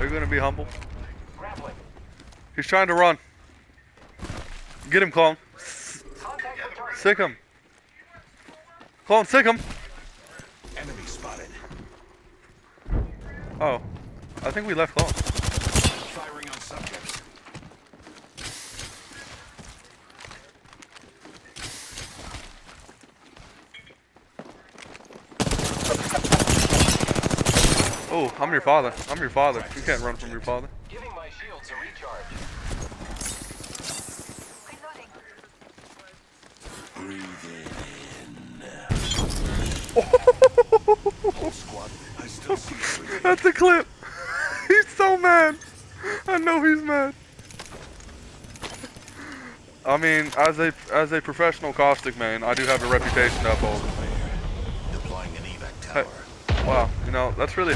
Are you gonna be humble? He's trying to run. Get him, clone. Sic him. Clone, sic him. Enemy spotted. Oh. I think we left clone. Oh, I'm your father. I'm your father. You can't run from your father. Giving my shields a recharge. Whole squad. I still see you. That's a clip. he's so mad. I know he's mad. I mean, as a as a professional caustic man, I do have a reputation to uphold. Deploying an evac Hey, wow, you know that's really